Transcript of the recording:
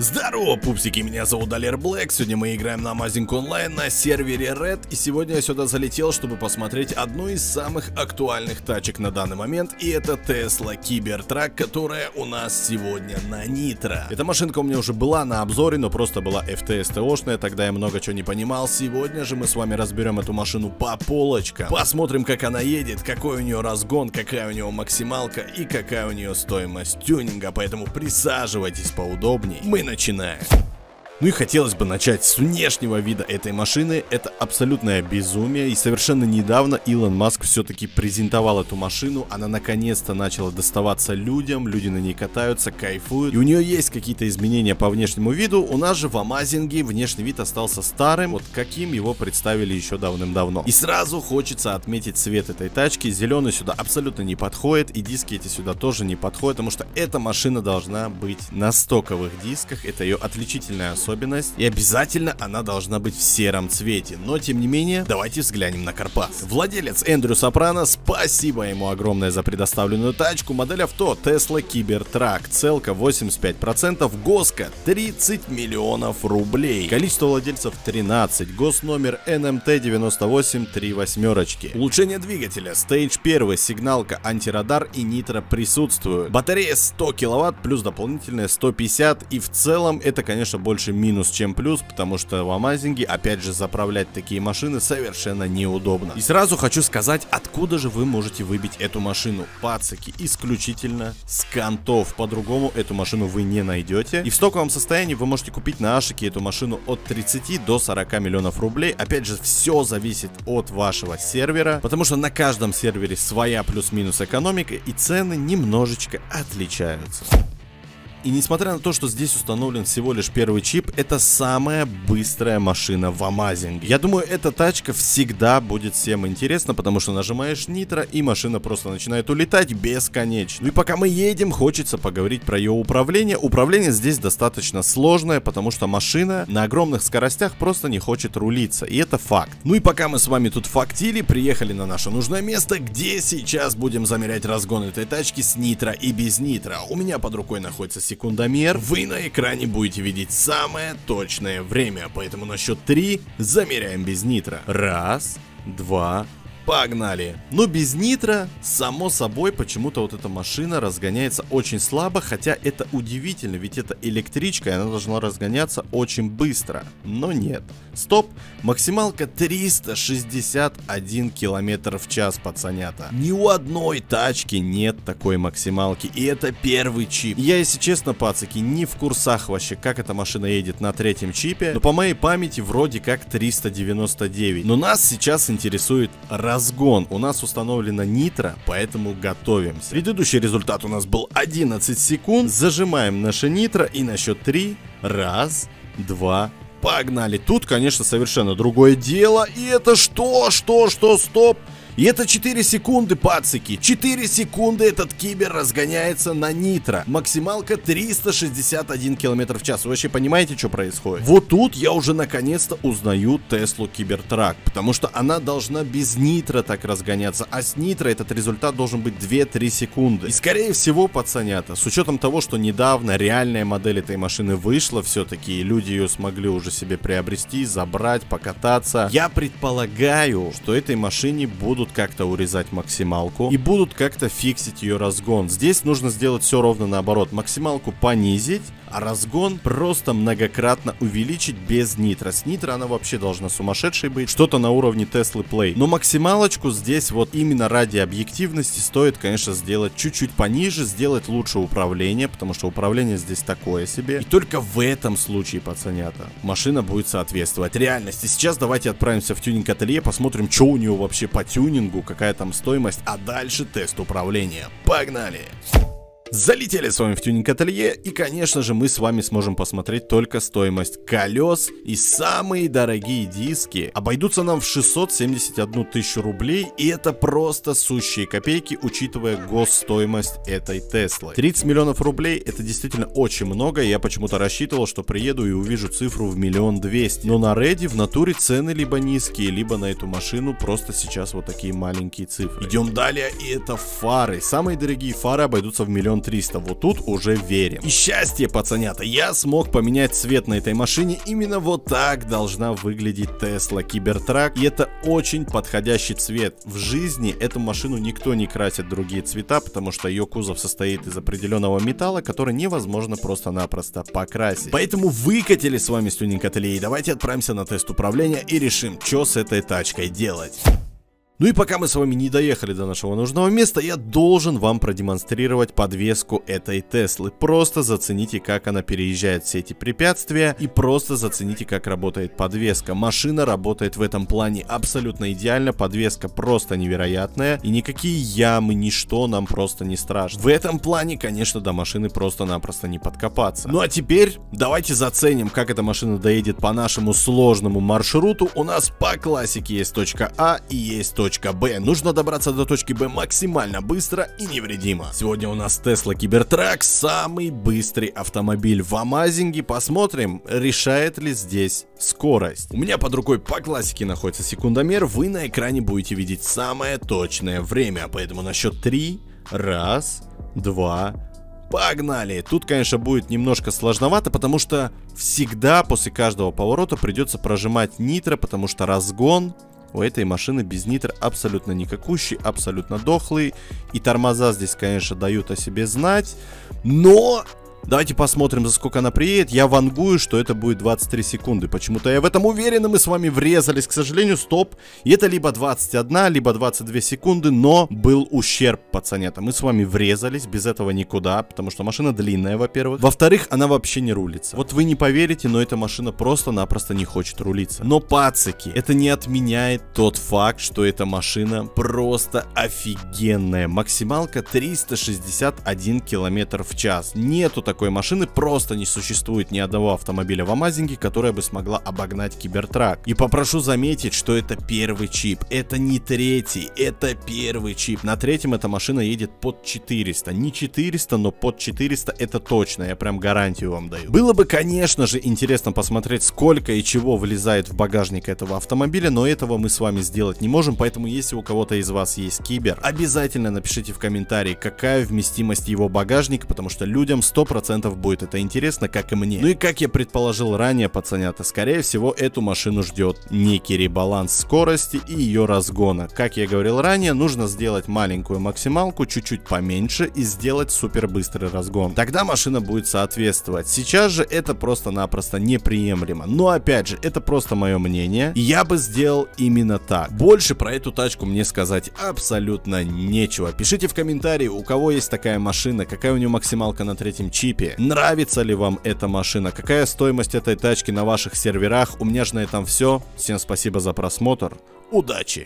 Здорово, пупсики, меня зовут Далер Блэк, сегодня мы играем на Amazing Online на сервере Red, и сегодня я сюда залетел, чтобы посмотреть одну из самых актуальных тачек на данный момент, и это Tesla Cybertruck, которая у нас сегодня на Нитро. Эта машинка у меня уже была на обзоре, но просто была FTS ТОшная, тогда я много чего не понимал, сегодня же мы с вами разберем эту машину по полочкам, посмотрим как она едет, какой у нее разгон, какая у нее максималка и какая у нее стоимость тюнинга, поэтому присаживайтесь поудобнее. Мы начинаем. Ну и хотелось бы начать с внешнего вида этой машины. Это абсолютное безумие. И совершенно недавно Илон Маск все-таки презентовал эту машину. Она наконец-то начала доставаться людям. Люди на ней катаются, кайфуют. И у нее есть какие-то изменения по внешнему виду. У нас же в Амазинге внешний вид остался старым. Вот каким его представили еще давным-давно. И сразу хочется отметить цвет этой тачки. Зеленый сюда абсолютно не подходит. И диски эти сюда тоже не подходят. Потому что эта машина должна быть на стоковых дисках. Это ее отличительная особенность особенность. И обязательно она должна быть в сером цвете. Но тем не менее, давайте взглянем на карпас. Владелец Эндрю Сопрано, спасибо ему огромное за предоставленную тачку. Модель авто Tesla Cybertruck. Целка 85%, госка 30 миллионов рублей. Количество владельцев 13. Госномер NMT 98 3 восьмерочки. Улучшение двигателя. Stage 1, сигналка, антирадар и нитро присутствуют. Батарея 100 киловатт плюс дополнительная 150. И в целом это, конечно, больше минус, чем плюс, потому что в Амазинге, опять же, заправлять такие машины совершенно неудобно. И сразу хочу сказать, откуда же вы можете выбить эту машину. Пацаки, исключительно с контов. По-другому эту машину вы не найдете. И в стоковом состоянии вы можете купить на Ашике эту машину от 30 до 40 миллионов рублей. Опять же, все зависит от вашего сервера, потому что на каждом сервере своя плюс-минус экономика и цены немножечко отличаются. И несмотря на то, что здесь установлен всего лишь первый чип, это самая быстрая машина в Амазинге. Я думаю, эта тачка всегда будет всем интересна, потому что нажимаешь нитро, и машина просто начинает улетать бесконечно. Ну и пока мы едем, хочется поговорить про ее управление. Управление здесь достаточно сложное, потому что машина на огромных скоростях просто не хочет рулиться, и это факт. Ну и пока мы с вами тут фактили, приехали на наше нужное место, где сейчас будем замерять разгон этой тачки с нитро и без нитро. У меня под рукой находится секундомер, вы на экране будете видеть самое точное время, поэтому на счет 3 замеряем без нитро. Раз, два, Погнали! Но без нитро, само собой, почему-то вот эта машина разгоняется очень слабо, хотя это удивительно, ведь это электричка, и она должна разгоняться очень быстро. Но нет. Стоп, максималка 361 километр в час, пацанята. Ни у одной тачки нет такой максималки, и это первый чип. Я, если честно, пацаки, не в курсах вообще, как эта машина едет на третьем чипе, но по моей памяти вроде как 399. Но нас сейчас интересует раз разгон. У нас установлена нитро, поэтому готовимся. Предыдущий результат у нас был 11 секунд. Зажимаем наше нитро и на счет 3. Раз, два, погнали. Тут, конечно, совершенно другое дело. И это что? Что? Что? Стоп. И это 4 секунды, пацики. 4 секунды этот кибер разгоняется на нитро. Максималка 361 км в час. Вы вообще понимаете, что происходит? Вот тут я уже наконец-то узнаю Теслу Кибертрак. Потому что она должна без нитро так разгоняться. А с нитро этот результат должен быть 2-3 секунды. И скорее всего, пацанята, с учетом того, что недавно реальная модель этой машины вышла все-таки, и люди ее смогли уже себе приобрести, забрать, покататься, я предполагаю, что этой машине будут будут как-то урезать максималку и будут как-то фиксить ее разгон. Здесь нужно сделать все ровно наоборот. Максималку понизить, а разгон просто многократно увеличить без нитро. С нитро она вообще должна сумасшедшей быть, что-то на уровне Tesla Play. Но максималочку здесь вот именно ради объективности стоит, конечно, сделать чуть-чуть пониже, сделать лучше управление, потому что управление здесь такое себе. И только в этом случае, пацанята, машина будет соответствовать реальности. Сейчас давайте отправимся в тюнинг ателье, посмотрим, что у него вообще по тюнингу, какая там стоимость, а дальше тест управления. Погнали! Залетели с вами в тюнинг ателье и конечно же мы с вами сможем посмотреть только стоимость колес и самые дорогие диски обойдутся нам в 671 тысячу рублей и это просто сущие копейки учитывая госстоимость этой Теслы. 30 миллионов рублей это действительно очень много я почему-то рассчитывал что приеду и увижу цифру в миллион двести но на Реди в натуре цены либо низкие либо на эту машину просто сейчас вот такие маленькие цифры. Идем далее и это фары. Самые дорогие фары обойдутся в миллион миллион триста. Вот тут уже верим. И счастье, пацанята, я смог поменять цвет на этой машине. Именно вот так должна выглядеть Tesla Cybertruck. И это очень подходящий цвет. В жизни эту машину никто не красит другие цвета, потому что ее кузов состоит из определенного металла, который невозможно просто-напросто покрасить. Поэтому выкатили с вами с тюнинг ателье и давайте отправимся на тест управления и решим, что с этой тачкой делать. Ну и пока мы с вами не доехали до нашего нужного места, я должен вам продемонстрировать подвеску этой Теслы. Просто зацените, как она переезжает все эти препятствия и просто зацените, как работает подвеска. Машина работает в этом плане абсолютно идеально, подвеска просто невероятная и никакие ямы, ничто нам просто не страшно. В этом плане, конечно, до машины просто-напросто не подкопаться. Ну а теперь давайте заценим, как эта машина доедет по нашему сложному маршруту. У нас по классике есть точка А и есть точка точка Б. Нужно добраться до точки Б максимально быстро и невредимо. Сегодня у нас Tesla Cybertruck, самый быстрый автомобиль в Амазинге. Посмотрим, решает ли здесь скорость. У меня под рукой по классике находится секундомер. Вы на экране будете видеть самое точное время. Поэтому на счет 3. Раз, два, Погнали! Тут, конечно, будет немножко сложновато, потому что всегда после каждого поворота придется прожимать нитро, потому что разгон у этой машины без нитро абсолютно никакущий, абсолютно дохлый. И тормоза здесь, конечно, дают о себе знать. Но Давайте посмотрим, за сколько она приедет. Я вангую, что это будет 23 секунды. Почему-то я в этом уверен, и мы с вами врезались. К сожалению, стоп. И это либо 21, либо 22 секунды, но был ущерб, пацанята. Мы с вами врезались, без этого никуда, потому что машина длинная, во-первых. Во-вторых, она вообще не рулится. Вот вы не поверите, но эта машина просто-напросто не хочет рулиться. Но, пацаки, это не отменяет тот факт, что эта машина просто офигенная. Максималка 361 километр в час. Нету такой машины просто не существует ни одного автомобиля в Амазинге, которая бы смогла обогнать Кибертрак. И попрошу заметить, что это первый чип. Это не третий, это первый чип. На третьем эта машина едет под 400. Не 400, но под 400 это точно. Я прям гарантию вам даю. Было бы, конечно же, интересно посмотреть, сколько и чего влезает в багажник этого автомобиля, но этого мы с вами сделать не можем, поэтому если у кого-то из вас есть Кибер, обязательно напишите в комментарии, какая вместимость его багажника, потому что людям 100% 100% будет это интересно, как и мне. Ну и как я предположил ранее, пацанята, скорее всего эту машину ждет некий ребаланс скорости и ее разгона. Как я говорил ранее, нужно сделать маленькую максималку, чуть-чуть поменьше и сделать супер быстрый разгон. Тогда машина будет соответствовать. Сейчас же это просто-напросто неприемлемо. Но опять же, это просто мое мнение. Я бы сделал именно так. Больше про эту тачку мне сказать абсолютно нечего. Пишите в комментарии, у кого есть такая машина, какая у нее максималка на третьем чипе чипе. Нравится ли вам эта машина? Какая стоимость этой тачки на ваших серверах? У меня же на этом все. Всем спасибо за просмотр. Удачи!